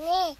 嗯